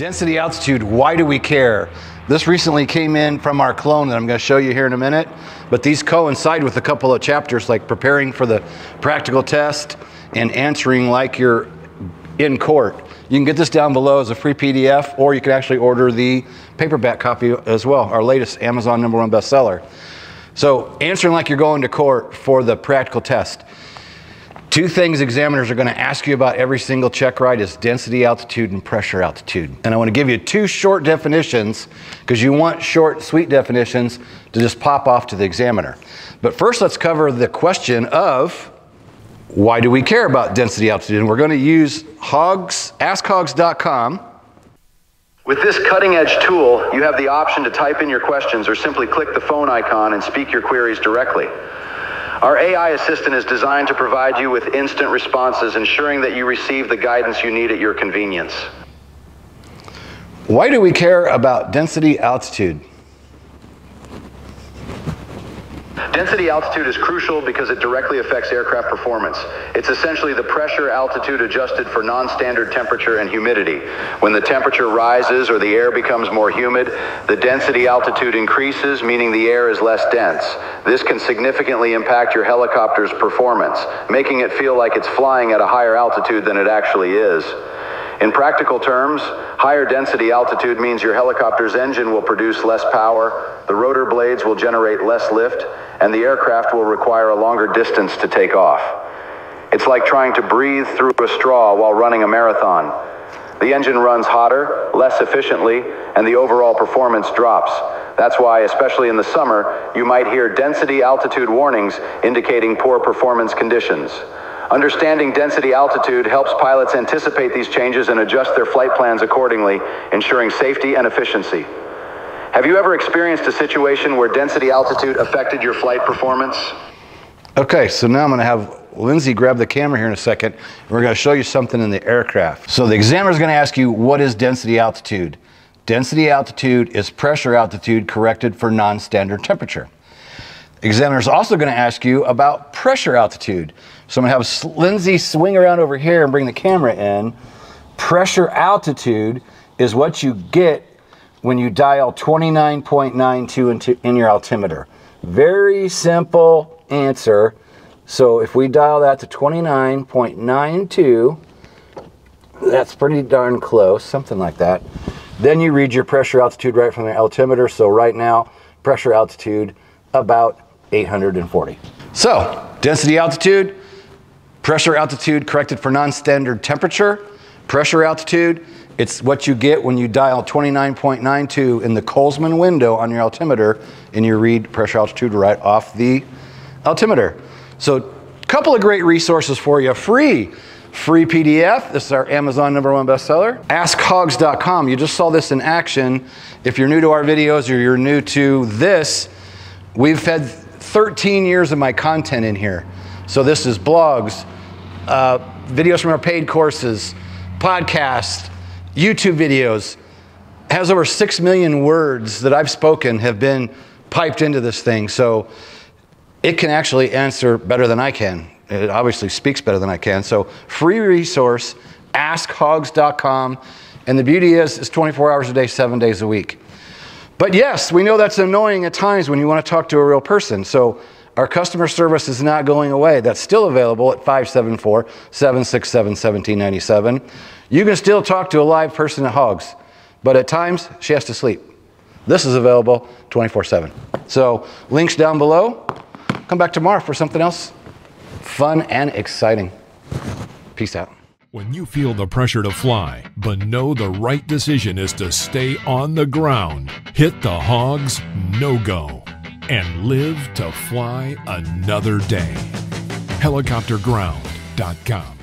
Density altitude, why do we care? This recently came in from our clone that I'm going to show you here in a minute, but these coincide with a couple of chapters like preparing for the practical test and answering like you're in court. You can get this down below as a free PDF, or you can actually order the paperback copy as well, our latest Amazon number one bestseller. So, answering like you're going to court for the practical test. Two things examiners are going to ask you about every single check ride is density altitude and pressure altitude. And I want to give you two short definitions because you want short, sweet definitions to just pop off to the examiner. But first, let's cover the question of why do we care about density altitude? And we're going to use hogs, askhogs.com. With this cutting edge tool, you have the option to type in your questions or simply click the phone icon and speak your queries directly. Our AI assistant is designed to provide you with instant responses, ensuring that you receive the guidance you need at your convenience. Why do we care about density altitude? Density altitude is crucial because it directly affects aircraft performance. It's essentially the pressure altitude adjusted for non-standard temperature and humidity. When the temperature rises or the air becomes more humid, the density altitude increases, meaning the air is less dense. This can significantly impact your helicopter's performance, making it feel like it's flying at a higher altitude than it actually is. In practical terms, higher density altitude means your helicopter's engine will produce less power, the rotor blades will generate less lift, and the aircraft will require a longer distance to take off. It's like trying to breathe through a straw while running a marathon. The engine runs hotter, less efficiently, and the overall performance drops. That's why, especially in the summer, you might hear density altitude warnings indicating poor performance conditions. Understanding density altitude helps pilots anticipate these changes and adjust their flight plans accordingly, ensuring safety and efficiency. Have you ever experienced a situation where density altitude affected your flight performance? Okay, so now I'm going to have Lindsay grab the camera here in a second, and we're going to show you something in the aircraft. So the examiner is going to ask you, what is density altitude? Density altitude is pressure altitude corrected for non-standard temperature. Examiner is also going to ask you about pressure altitude. So I'm going to have Lindsay swing around over here and bring the camera in. Pressure altitude is what you get when you dial 29.92 in your altimeter. Very simple answer. So if we dial that to 29.92, that's pretty darn close, something like that. Then you read your pressure altitude right from the altimeter. So right now, pressure altitude about 840. So density altitude, pressure altitude corrected for non-standard temperature, pressure altitude, it's what you get when you dial 29.92 in the Kollsman window on your altimeter and you read pressure altitude right off the altimeter. So a couple of great resources for you. Free, free PDF. This is our Amazon number one bestseller. AskHogs.com. You just saw this in action. If you're new to our videos or you're new to this, we've had 13 years of my content in here. So this is blogs, uh, videos from our paid courses, podcasts, YouTube videos. It has over 6 million words that I've spoken have been piped into this thing. So it can actually answer better than I can. It obviously speaks better than I can. So free resource, askhogs.com. And the beauty is it's 24 hours a day, seven days a week. But yes, we know that's annoying at times when you want to talk to a real person. So our customer service is not going away. That's still available at 574 767 1797. You can still talk to a live person at Hogs, but at times she has to sleep. This is available 24 7. So, links down below. Come back tomorrow for something else fun and exciting. Peace out. When you feel the pressure to fly, but know the right decision is to stay on the ground, hit the Hogs no go and live to fly another day. Helicopterground.com